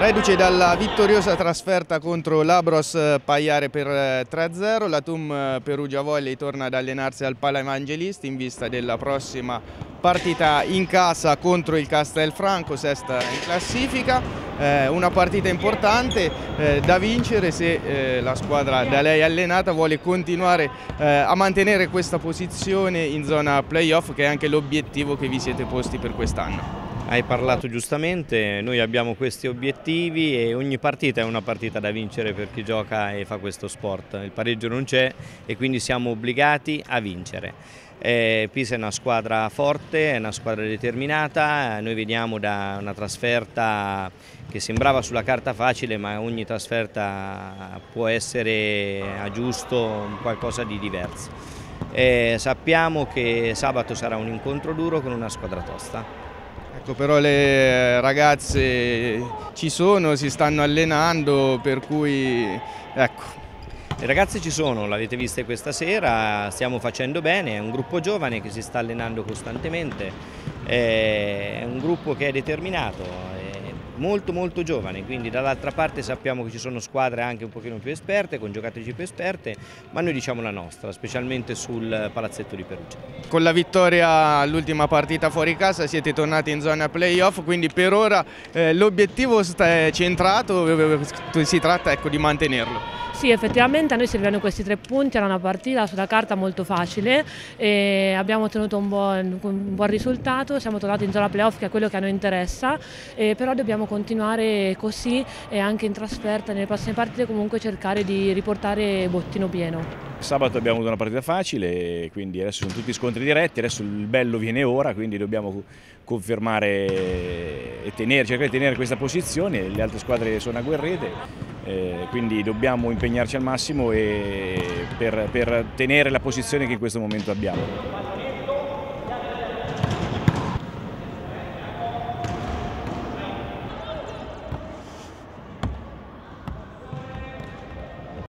Reduce dalla vittoriosa trasferta contro l'Abros Pagliare per 3-0, la TUM Perugia Volley torna ad allenarsi al Pala Evangelisti in vista della prossima partita in casa contro il Castelfranco, sesta in classifica, eh, una partita importante eh, da vincere se eh, la squadra da lei allenata vuole continuare eh, a mantenere questa posizione in zona playoff che è anche l'obiettivo che vi siete posti per quest'anno. Hai parlato giustamente, noi abbiamo questi obiettivi e ogni partita è una partita da vincere per chi gioca e fa questo sport. Il pareggio non c'è e quindi siamo obbligati a vincere. Eh, Pisa è una squadra forte, è una squadra determinata, noi veniamo da una trasferta che sembrava sulla carta facile ma ogni trasferta può essere a giusto qualcosa di diverso. Eh, sappiamo che sabato sarà un incontro duro con una squadra tosta. Ecco, però le ragazze ci sono, si stanno allenando, per cui ecco. Le ragazze ci sono, l'avete viste questa sera, stiamo facendo bene, è un gruppo giovane che si sta allenando costantemente, è un gruppo che è determinato, molto molto giovane, quindi dall'altra parte sappiamo che ci sono squadre anche un pochino più esperte, con giocatrici più esperte, ma noi diciamo la nostra, specialmente sul palazzetto di Perugia. Con la vittoria all'ultima partita fuori casa siete tornati in zona playoff, quindi per ora eh, l'obiettivo è centrato, si tratta ecco, di mantenerlo. Sì, effettivamente a noi servivano questi tre punti, era una partita sulla carta molto facile e abbiamo ottenuto un buon, un buon risultato, siamo tornati in zona playoff che è quello che a noi interessa, però dobbiamo continuare così e anche in trasferta nelle prossime partite comunque cercare di riportare bottino pieno. Sabato abbiamo avuto una partita facile, quindi adesso sono tutti scontri diretti, adesso il bello viene ora, quindi dobbiamo confermare e tenere, cercare di tenere questa posizione, le altre squadre sono agguerrite eh, quindi dobbiamo impegnarci al massimo per, per tenere la posizione che in questo momento abbiamo.